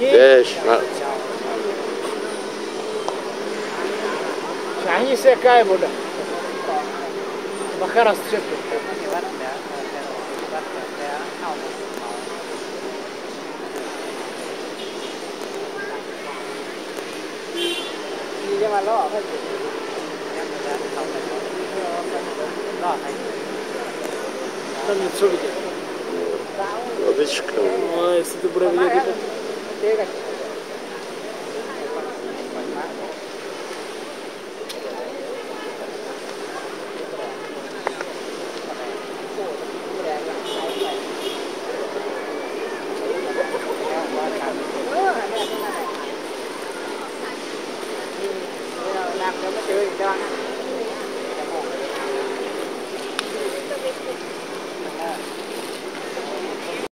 ليش ما شاهي سكاي بودا بخرس شكل ที่วั Ciclo. Ah, esse do Brasil.